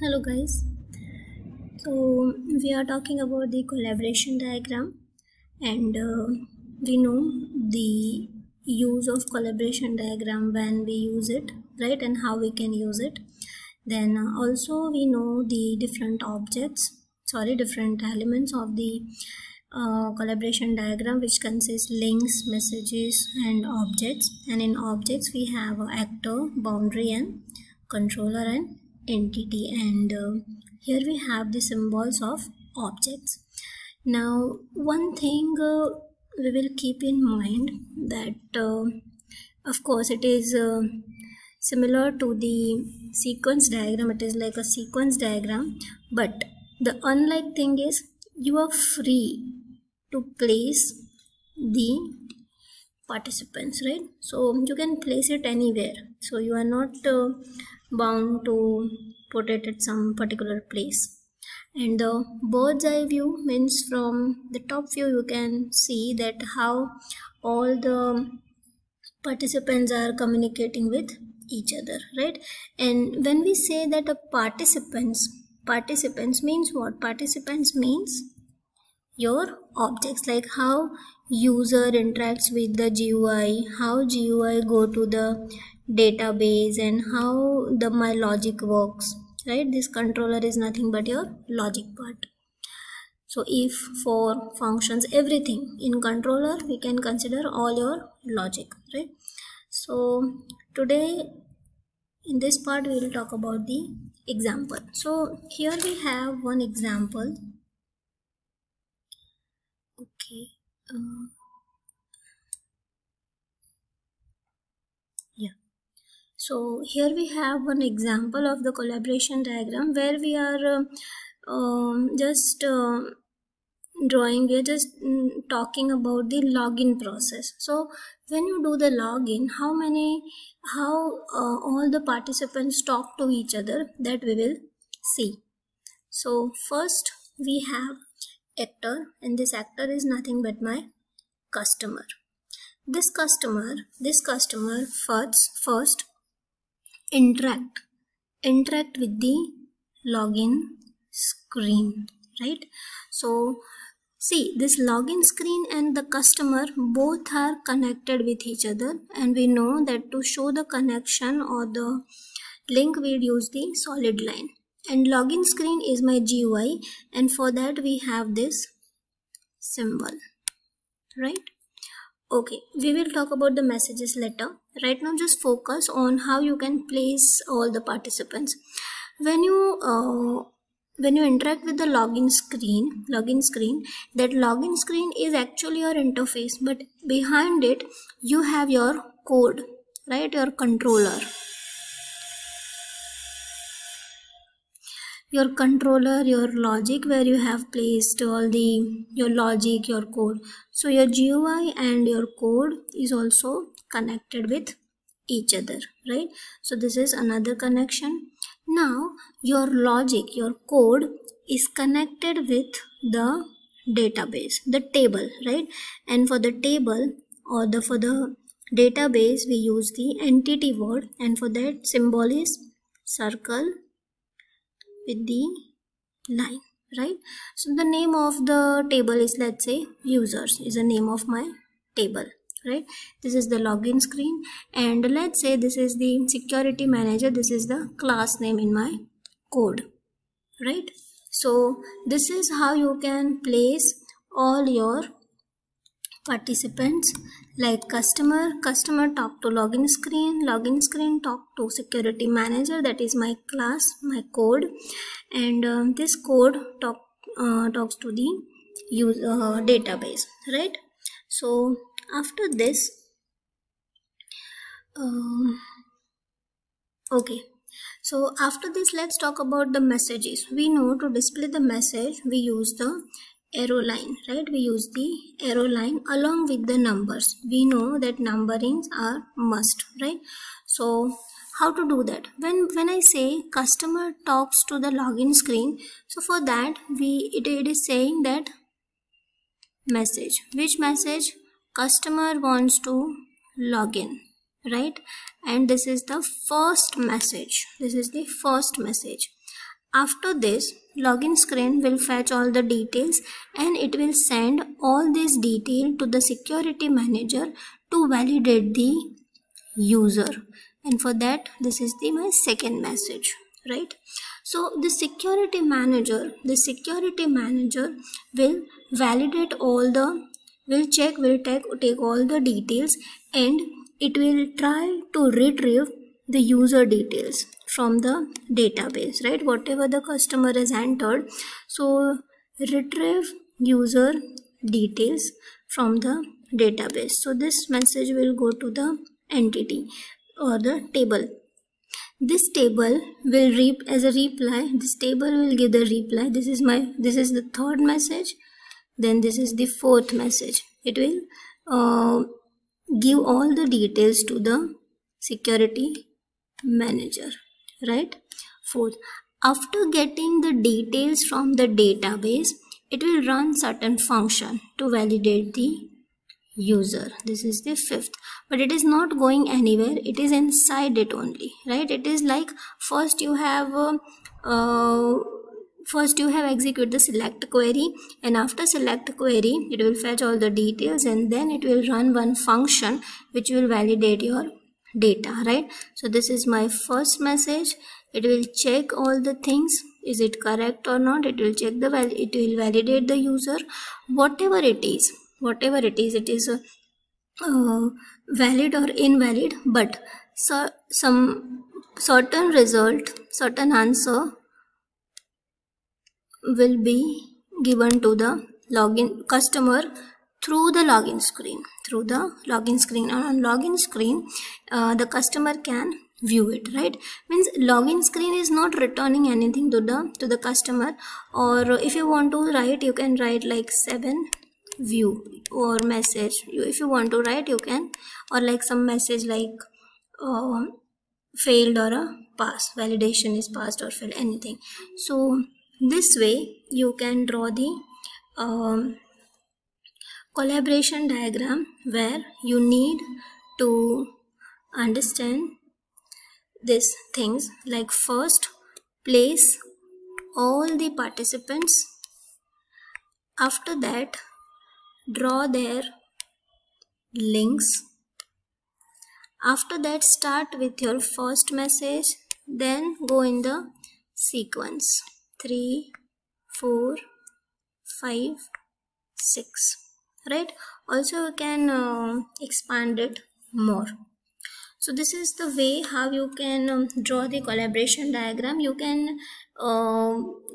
hello guys. So we are talking about the collaboration diagram and uh, we know the use of collaboration diagram when we use it right and how we can use it. Then uh, also we know the different objects sorry different elements of the uh, collaboration diagram which consists links messages and objects. And in objects we have actor boundary and controller and entity. And uh, here we have the symbols of objects. Now one thing uh, we will keep in mind that uh, of course it is uh, similar to the sequence diagram. It is like a sequence diagram. But the unlike thing is you are free to place the participants right? So you can place it anywhere. So you are not uh, bound to put it at some particular place. And the bird's eye view means from the top view you can see that how all the participants are communicating with each other right? And when we say that a participants participants means what? Participants means your objects like how user interacts with the GUI how GUI go to the database and how the my logic works right? This controller is nothing but your logic part. So if for functions everything in controller we can consider all your logic right? So today in this part we will talk about the example. So here we have one example. Okay uh, so here we have one example of the collaboration diagram where we are uh, um, just uh, drawing we are just um, talking about the login process. So when you do the login how many how uh, all the participants talk to each other that we will see? So first we have actor and this actor is nothing but my customer. This customer this customer first first interact interact with the login screen right? So see this login screen and the customer both are connected with each other and we know that to show the connection or the link we'd use the solid line. And login screen is my GUI and for that we have this symbol right okay we will talk about the messages later. Right now just focus on how you can place all the participants. When you uh, when you interact with the login screen login screen that login screen is actually your interface but behind it you have your code right? Your controller your controller your logic where you have placed all the your logic your code. So your GUI and your code is also connected with each other right? So this is another connection. Now your logic your code is connected with the database the table right? And for the table or the for the database we use the entity word and for that symbol is circle with the line right? So the name of the table is let's say users is the name of my table right? This is the login screen. And let's say this is the security manager. This is the class name in my code right? So this is how you can place all your participants like customer customer talk to login screen login screen talk to security manager that is my class my code. And um, this code talk uh, talks to the use uh, database right? So after this um, okay. So after this let's talk about the messages. We know to display the message we use the arrow line right? We use the arrow line along with the numbers. We know that numberings are must right? So how to do that? When when i say customer talks to the login screen so for that we it, it is saying that message. Which message? Customer wants to login right? And this is the first message. This is the first message after this login screen will fetch all the details and it will send all this detail to the security manager to validate the user. And for that this is the my second message right? So the security manager the security manager will validate all the will check will take take all the details and it will try to retrieve the user details from the database right? Whatever the customer has entered. So retrieve user details from the database. So this message will go to the entity or the table. This table will reap as a reply. This table will give the reply. This is my this is the third message. Then this is the fourth message. It will uh, give all the details to the security manager right? Fourth after getting the details from the database it will run certain function to validate the user. This is the fifth. But it is not going anywhere. It is inside it only right? It is like first you have uh, uh, first you have execute the select query and after select query it will fetch all the details and then it will run one function which will validate your data right? So this is my first message. It will check all the things. Is it correct or not? It will check the value it will validate the user. Whatever it is whatever it is it is uh, valid or invalid but so, some certain result certain answer will be given to the login customer through the login screen. Through the login screen. And on login screen uh, the customer can view it right? Means login screen is not returning anything to the to the customer. Or if you want to write you can write like 7 view or message. You if you want to write you can. Or like some message like uh, failed or a pass validation is passed or failed anything. So this way you can draw the um, collaboration diagram where you need to understand these things. Like first place all the participants. After that draw their links. After that start with your first message then go in the sequence. 3 4 5 6 right? Also you can uh, expand it more. So this is the way how you can um, draw the collaboration diagram. You can uh,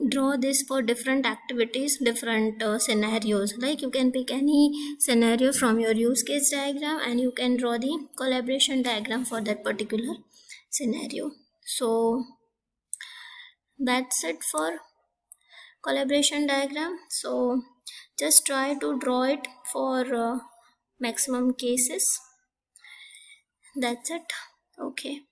draw this for different activities different uh, scenarios. Like you can pick any scenario from your use case diagram and you can draw the collaboration diagram for that particular scenario. So that's it for collaboration diagram. So just try to draw it for uh, maximum cases. That's it. Okay